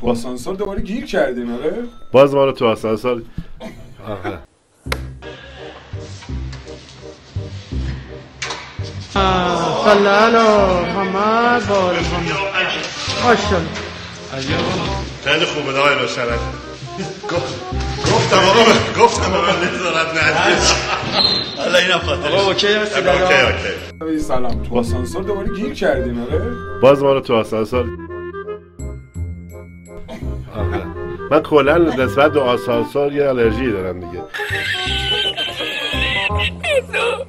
تو آسانسور دوباره گیر کردین آره؟ باز ما رو تو آسانسور. صلی علی محمد و آل محمد خیلی خوبه آقای روشنک گفتم آقا گفتم آقا نظارت نهدید حالا اینم خاطرش. آقا OK هستی؟ OK OK. سلام. تو آسانسور دوباره گیر کردین آره؟ باز ما رو تو آسانسور من کلا نسبت به آسانسور یه الرژی دارم دیگه.